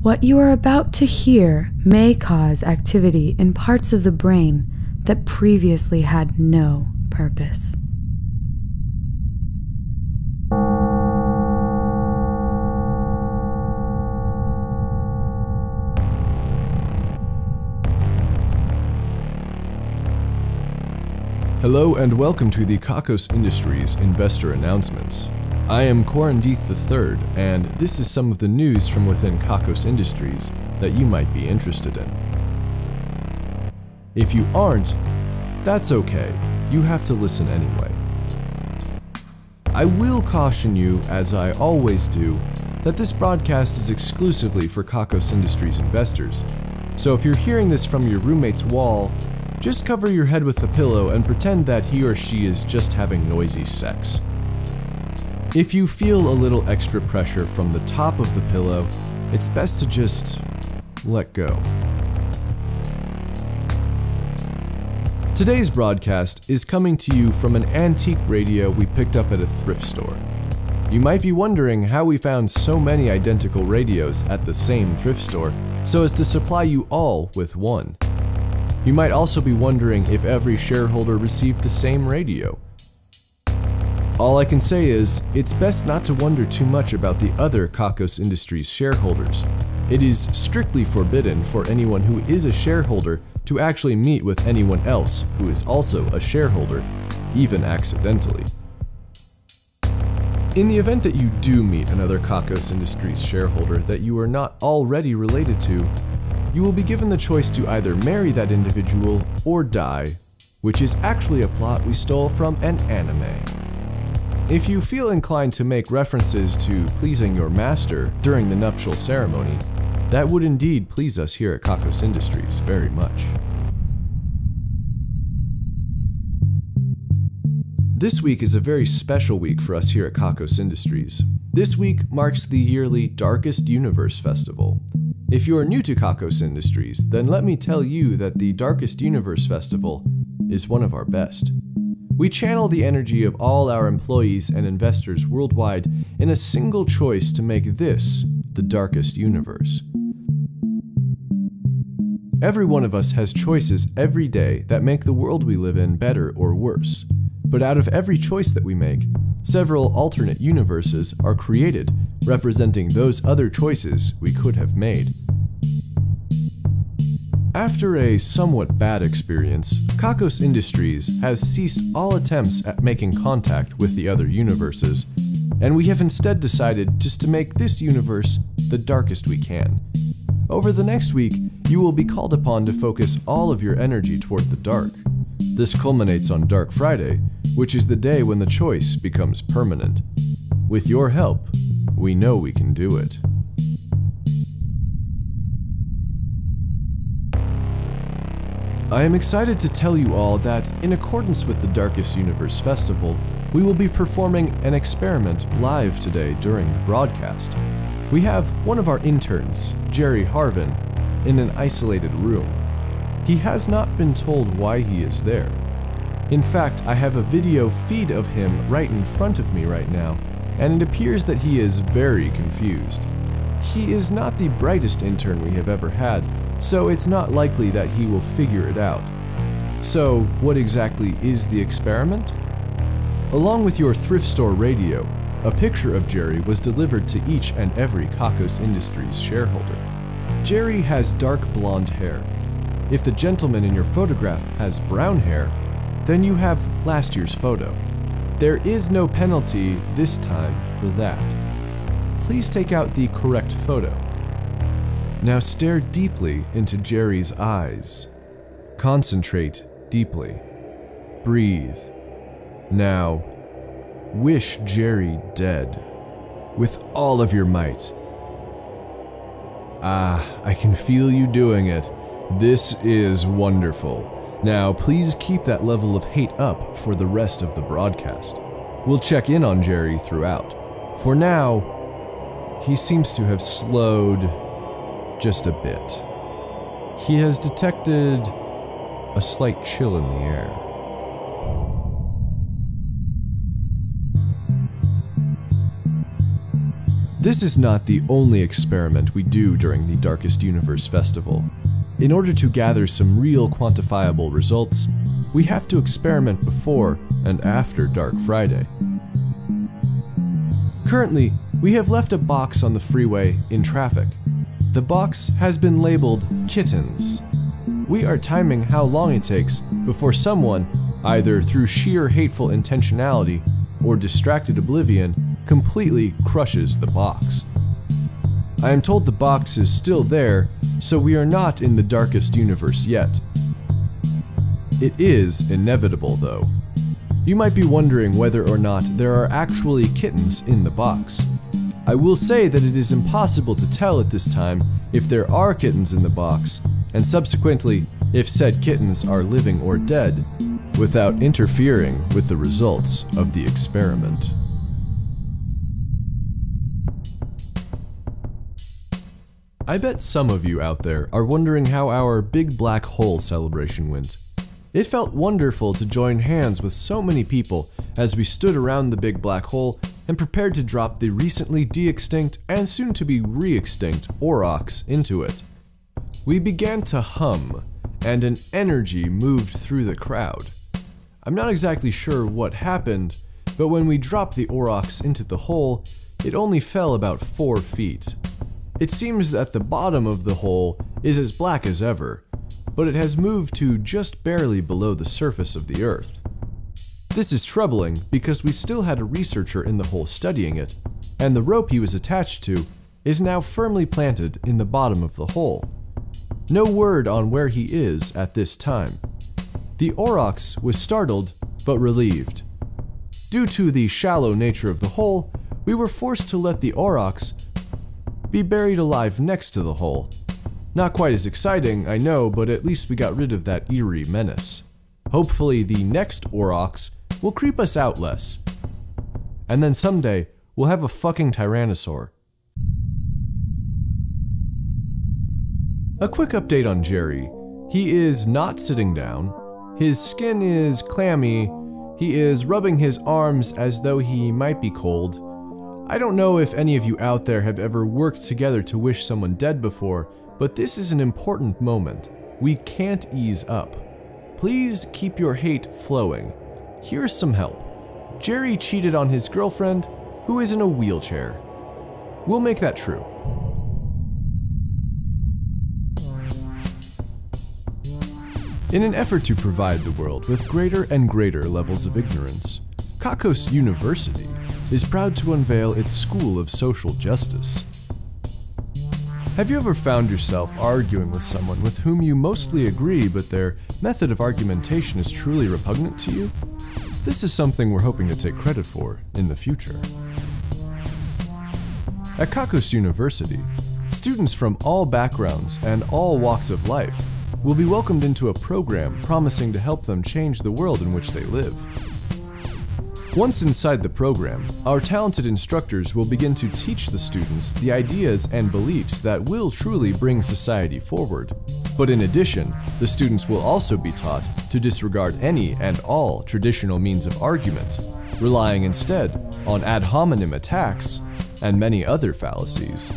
What you are about to hear may cause activity in parts of the brain that previously had no purpose. Hello and welcome to the Kakos Industries investor announcements. I am Corin Deeth III, and this is some of the news from within Kakos Industries that you might be interested in. If you aren't, that's okay. You have to listen anyway. I will caution you, as I always do, that this broadcast is exclusively for Kakos Industries investors. So if you're hearing this from your roommate's wall, just cover your head with a pillow and pretend that he or she is just having noisy sex. If you feel a little extra pressure from the top of the pillow, it's best to just let go. Today's broadcast is coming to you from an antique radio we picked up at a thrift store. You might be wondering how we found so many identical radios at the same thrift store so as to supply you all with one. You might also be wondering if every shareholder received the same radio. All I can say is, it's best not to wonder too much about the other Kakos Industries shareholders. It is strictly forbidden for anyone who is a shareholder to actually meet with anyone else who is also a shareholder, even accidentally. In the event that you do meet another Kakos Industries shareholder that you are not already related to, you will be given the choice to either marry that individual or die, which is actually a plot we stole from an anime. If you feel inclined to make references to pleasing your master during the nuptial ceremony, that would indeed please us here at Kakos Industries very much. This week is a very special week for us here at Kakos Industries. This week marks the yearly Darkest Universe Festival. If you are new to Kakos Industries, then let me tell you that the Darkest Universe Festival is one of our best. We channel the energy of all our employees and investors worldwide in a single choice to make this the darkest universe. Every one of us has choices every day that make the world we live in better or worse. But out of every choice that we make, several alternate universes are created representing those other choices we could have made. After a somewhat bad experience, Kakos Industries has ceased all attempts at making contact with the other universes, and we have instead decided just to make this universe the darkest we can. Over the next week, you will be called upon to focus all of your energy toward the dark. This culminates on Dark Friday, which is the day when the choice becomes permanent. With your help, we know we can do it. I am excited to tell you all that, in accordance with the Darkest Universe Festival, we will be performing an experiment live today during the broadcast. We have one of our interns, Jerry Harvin, in an isolated room. He has not been told why he is there. In fact, I have a video feed of him right in front of me right now, and it appears that he is very confused. He is not the brightest intern we have ever had, so it's not likely that he will figure it out. So, what exactly is the experiment? Along with your thrift store radio, a picture of Jerry was delivered to each and every Kakos Industries shareholder. Jerry has dark blonde hair. If the gentleman in your photograph has brown hair, then you have last year's photo. There is no penalty this time for that. Please take out the correct photo. Now stare deeply into Jerry's eyes. Concentrate deeply. Breathe. Now, wish Jerry dead. With all of your might. Ah, I can feel you doing it. This is wonderful. Now, please keep that level of hate up for the rest of the broadcast. We'll check in on Jerry throughout. For now, he seems to have slowed just a bit. He has detected a slight chill in the air. This is not the only experiment we do during the Darkest Universe Festival. In order to gather some real quantifiable results, we have to experiment before and after Dark Friday. Currently, we have left a box on the freeway in traffic. The box has been labeled Kittens. We are timing how long it takes before someone, either through sheer hateful intentionality or distracted oblivion, completely crushes the box. I am told the box is still there, so we are not in the darkest universe yet. It is inevitable, though. You might be wondering whether or not there are actually kittens in the box. I will say that it is impossible to tell at this time if there are kittens in the box, and subsequently, if said kittens are living or dead, without interfering with the results of the experiment. I bet some of you out there are wondering how our Big Black Hole celebration went. It felt wonderful to join hands with so many people as we stood around the Big Black Hole and prepared to drop the recently de-extinct and soon to be re-extinct Aurochs into it. We began to hum, and an energy moved through the crowd. I'm not exactly sure what happened, but when we dropped the Aurochs into the hole, it only fell about 4 feet. It seems that the bottom of the hole is as black as ever, but it has moved to just barely below the surface of the Earth. This is troubling because we still had a researcher in the hole studying it, and the rope he was attached to is now firmly planted in the bottom of the hole. No word on where he is at this time. The Aurochs was startled but relieved. Due to the shallow nature of the hole, we were forced to let the Aurochs be buried alive next to the hole. Not quite as exciting, I know, but at least we got rid of that eerie menace. Hopefully, the next Aurochs will creep us out less. And then someday, we'll have a fucking Tyrannosaur. A quick update on Jerry. He is not sitting down. His skin is clammy. He is rubbing his arms as though he might be cold. I don't know if any of you out there have ever worked together to wish someone dead before, but this is an important moment. We can't ease up. Please keep your hate flowing. Here's some help. Jerry cheated on his girlfriend, who is in a wheelchair. We'll make that true. In an effort to provide the world with greater and greater levels of ignorance, Kakos University is proud to unveil its School of Social Justice. Have you ever found yourself arguing with someone with whom you mostly agree, but their method of argumentation is truly repugnant to you? This is something we're hoping to take credit for in the future. At Kakos University, students from all backgrounds and all walks of life will be welcomed into a program promising to help them change the world in which they live. Once inside the program, our talented instructors will begin to teach the students the ideas and beliefs that will truly bring society forward. But in addition, the students will also be taught to disregard any and all traditional means of argument, relying instead on ad hominem attacks and many other fallacies.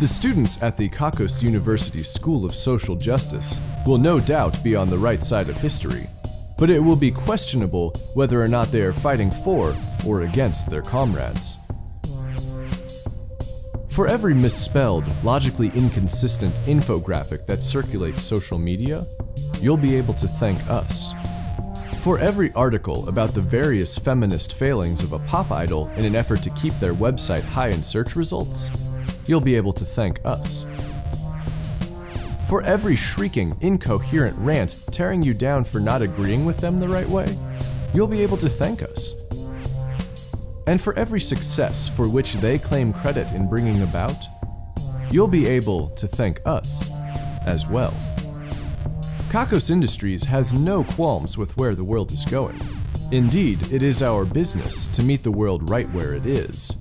The students at the Kakos University School of Social Justice will no doubt be on the right side of history but it will be questionable whether or not they are fighting for or against their comrades. For every misspelled, logically inconsistent infographic that circulates social media, you'll be able to thank us. For every article about the various feminist failings of a pop idol in an effort to keep their website high in search results, you'll be able to thank us. For every shrieking, incoherent rant tearing you down for not agreeing with them the right way, you'll be able to thank us. And for every success for which they claim credit in bringing about, you'll be able to thank us as well. Kakos Industries has no qualms with where the world is going. Indeed, it is our business to meet the world right where it is.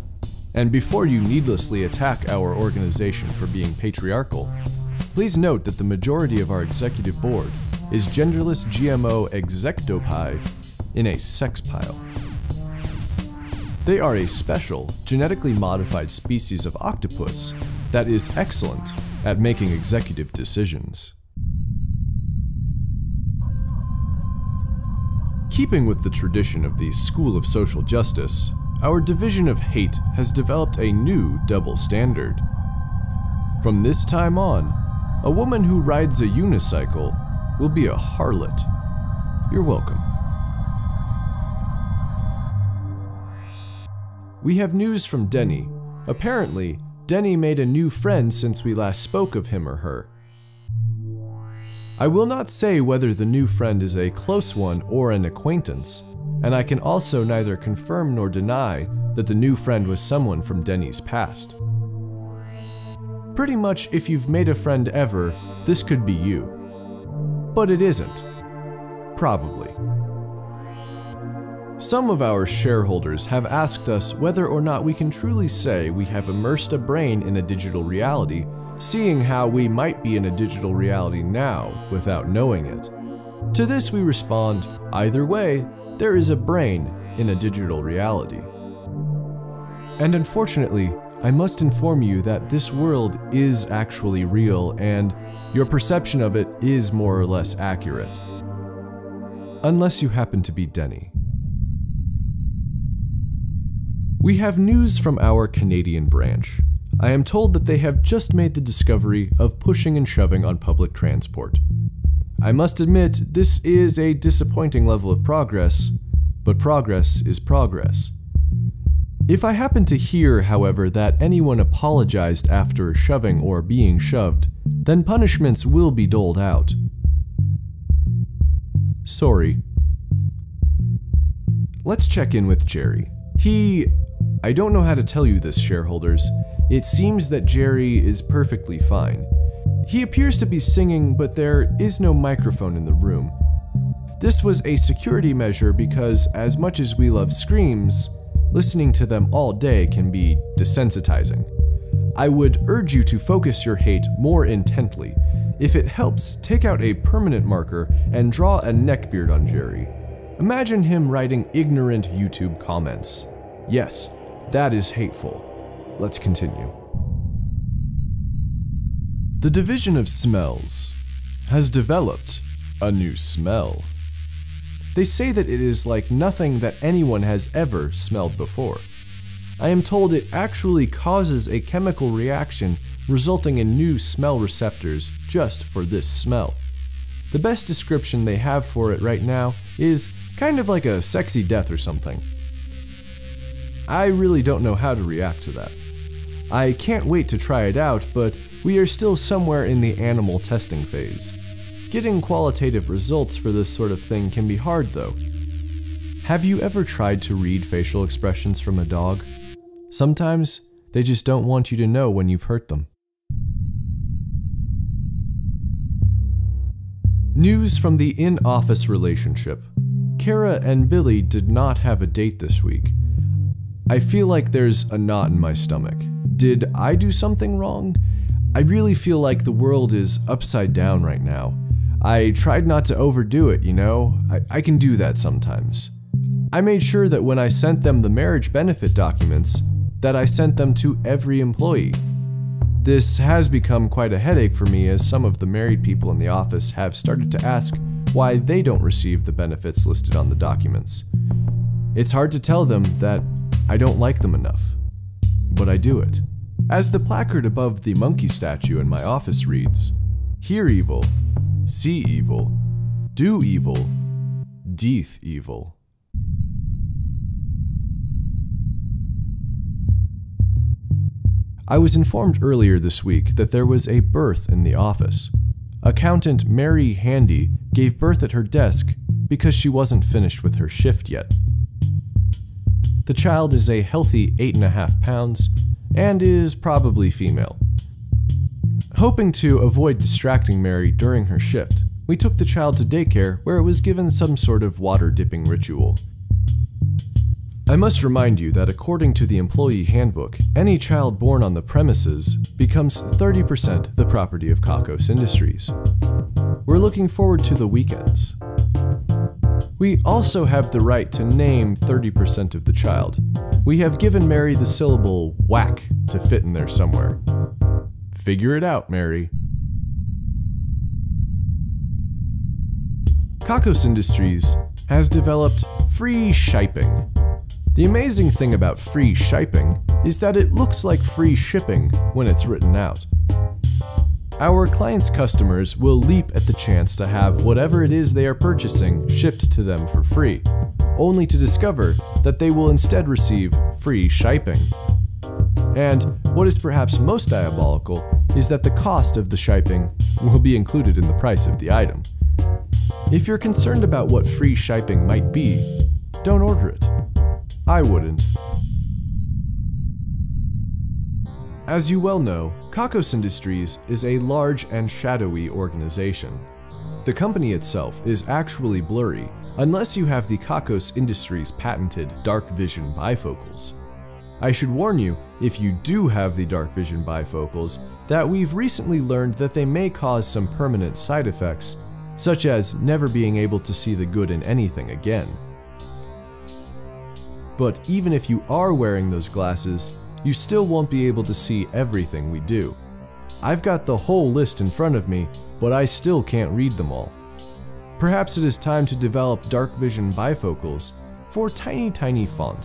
And before you needlessly attack our organization for being patriarchal, Please note that the majority of our executive board is genderless GMO exectopie in a sex pile. They are a special, genetically modified species of octopus that is excellent at making executive decisions. Keeping with the tradition of the School of Social Justice, our Division of Hate has developed a new double standard. From this time on, a woman who rides a unicycle will be a harlot. You're welcome. We have news from Denny. Apparently, Denny made a new friend since we last spoke of him or her. I will not say whether the new friend is a close one or an acquaintance, and I can also neither confirm nor deny that the new friend was someone from Denny's past. Pretty much, if you've made a friend ever, this could be you. But it isn't. Probably. Some of our shareholders have asked us whether or not we can truly say we have immersed a brain in a digital reality, seeing how we might be in a digital reality now without knowing it. To this we respond, either way, there is a brain in a digital reality. And unfortunately, I must inform you that this world is actually real and your perception of it is more or less accurate. Unless you happen to be Denny. We have news from our Canadian branch. I am told that they have just made the discovery of pushing and shoving on public transport. I must admit, this is a disappointing level of progress, but progress is progress. If I happen to hear, however, that anyone apologized after shoving or being shoved, then punishments will be doled out. Sorry. Let's check in with Jerry. He. I don't know how to tell you this, shareholders. It seems that Jerry is perfectly fine. He appears to be singing, but there is no microphone in the room. This was a security measure because, as much as we love screams, listening to them all day can be desensitizing. I would urge you to focus your hate more intently. If it helps, take out a permanent marker and draw a neckbeard on Jerry. Imagine him writing ignorant YouTube comments. Yes, that is hateful. Let's continue. The Division of Smells has developed a new smell. They say that it is like nothing that anyone has ever smelled before. I am told it actually causes a chemical reaction resulting in new smell receptors just for this smell. The best description they have for it right now is kind of like a sexy death or something. I really don't know how to react to that. I can't wait to try it out, but we are still somewhere in the animal testing phase. Getting qualitative results for this sort of thing can be hard though. Have you ever tried to read facial expressions from a dog? Sometimes they just don't want you to know when you've hurt them. News from the in office relationship. Kara and Billy did not have a date this week. I feel like there's a knot in my stomach. Did I do something wrong? I really feel like the world is upside down right now. I tried not to overdo it, you know? I, I can do that sometimes. I made sure that when I sent them the marriage benefit documents, that I sent them to every employee. This has become quite a headache for me as some of the married people in the office have started to ask why they don't receive the benefits listed on the documents. It's hard to tell them that I don't like them enough, but I do it. As the placard above the monkey statue in my office reads, Hear evil, see evil, do evil, deeth evil. I was informed earlier this week that there was a birth in the office. Accountant Mary Handy gave birth at her desk because she wasn't finished with her shift yet. The child is a healthy 8.5 pounds and is probably female. Hoping to avoid distracting Mary during her shift, we took the child to daycare where it was given some sort of water dipping ritual. I must remind you that according to the employee handbook, any child born on the premises becomes 30% the property of Kakos Industries. We're looking forward to the weekends. We also have the right to name 30% of the child, we have given Mary the syllable whack to fit in there somewhere. Figure it out, Mary. Kakos Industries has developed free shipping. The amazing thing about free shipping is that it looks like free shipping when it's written out. Our clients' customers will leap at the chance to have whatever it is they are purchasing shipped to them for free, only to discover that they will instead receive free shipping. And what is perhaps most diabolical is that the cost of the shipping will be included in the price of the item. If you're concerned about what free shipping might be, don't order it. I wouldn't. As you well know, Kakos Industries is a large and shadowy organization. The company itself is actually blurry, unless you have the Kakos Industries patented dark vision bifocals. I should warn you, if you do have the dark vision bifocals, that we've recently learned that they may cause some permanent side effects, such as never being able to see the good in anything again. But even if you are wearing those glasses, you still won't be able to see everything we do. I've got the whole list in front of me, but I still can't read them all. Perhaps it is time to develop dark vision bifocals for tiny tiny font.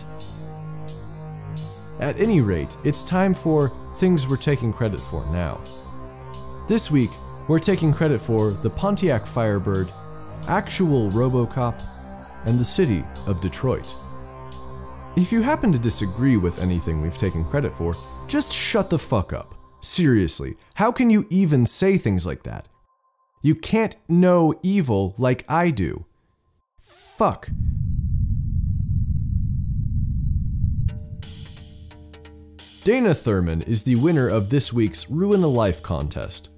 At any rate, it's time for things we're taking credit for now. This week, we're taking credit for the Pontiac Firebird, actual Robocop, and the city of Detroit. If you happen to disagree with anything we've taken credit for, just shut the fuck up. Seriously, how can you even say things like that? You can't know evil like I do. Fuck. Dana Thurman is the winner of this week's Ruin a Life contest.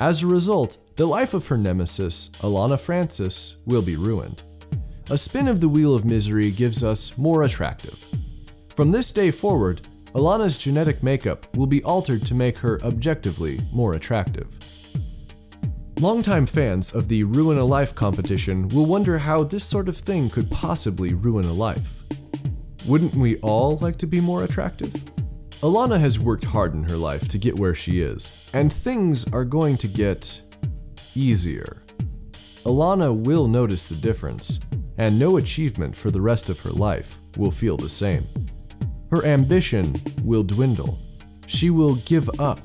As a result, the life of her nemesis, Alana Francis, will be ruined. A spin of the Wheel of Misery gives us more attractive. From this day forward, Alana's genetic makeup will be altered to make her objectively more attractive. Longtime fans of the Ruin a Life competition will wonder how this sort of thing could possibly ruin a life. Wouldn't we all like to be more attractive? Alana has worked hard in her life to get where she is, and things are going to get easier. Alana will notice the difference, and no achievement for the rest of her life will feel the same. Her ambition will dwindle. She will give up.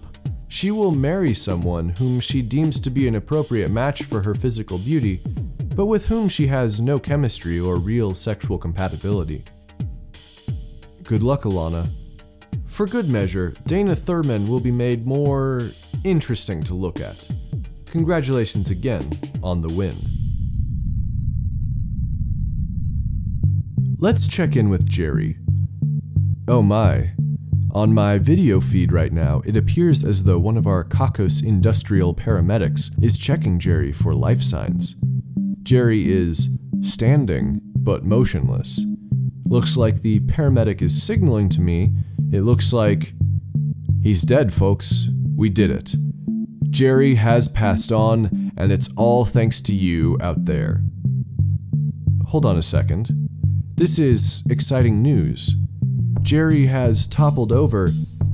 She will marry someone whom she deems to be an appropriate match for her physical beauty, but with whom she has no chemistry or real sexual compatibility. Good luck, Alana. For good measure, Dana Thurman will be made more interesting to look at. Congratulations again on the win. Let's check in with Jerry. Oh my. On my video feed right now, it appears as though one of our Kakos industrial paramedics is checking Jerry for life signs. Jerry is standing, but motionless. Looks like the paramedic is signaling to me. It looks like he's dead, folks. We did it. Jerry has passed on, and it's all thanks to you out there. Hold on a second. This is exciting news. Jerry has toppled over,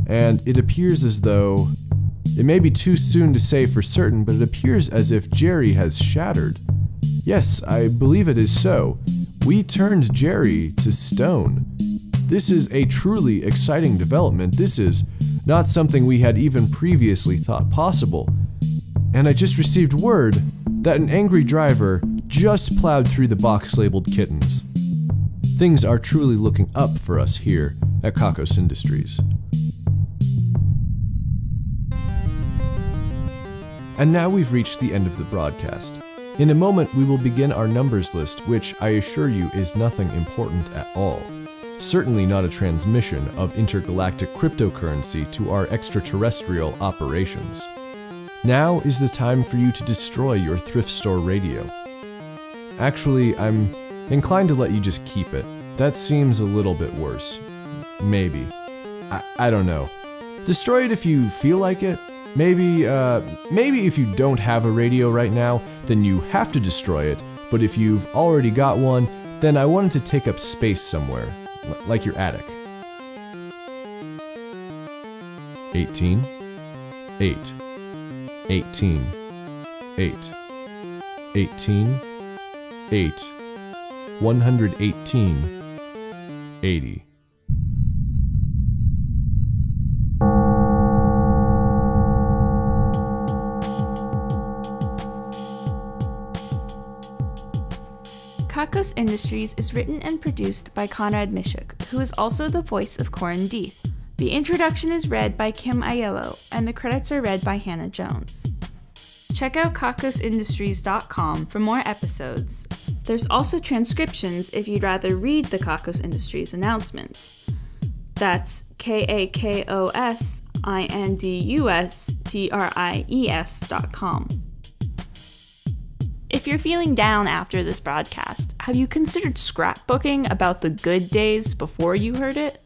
and it appears as though. It may be too soon to say for certain, but it appears as if Jerry has shattered. Yes, I believe it is so. We turned Jerry to stone. This is a truly exciting development. This is not something we had even previously thought possible. And I just received word that an angry driver just plowed through the box labeled kittens. Things are truly looking up for us here at Kakos Industries. And now we've reached the end of the broadcast. In a moment, we will begin our numbers list, which I assure you is nothing important at all. Certainly not a transmission of intergalactic cryptocurrency to our extraterrestrial operations. Now is the time for you to destroy your thrift store radio. Actually, I'm inclined to let you just keep it. That seems a little bit worse. Maybe. I, I don't know. Destroy it if you feel like it. Maybe, uh, maybe if you don't have a radio right now, then you have to destroy it. But if you've already got one, then I wanted to take up space somewhere, like your attic. 18, 8, 18, 8, 18, 8, 118, 80. Kakos Industries is written and produced by Conrad Mishuk, who is also the voice of Corin Deeth. The introduction is read by Kim Aiello, and the credits are read by Hannah Jones. Check out kakosindustries.com for more episodes. There's also transcriptions if you'd rather read the Kakos Industries announcements. That's K A K O S I N D U S T R I E S dot com. If you're feeling down after this broadcast, have you considered scrapbooking about the good days before you heard it?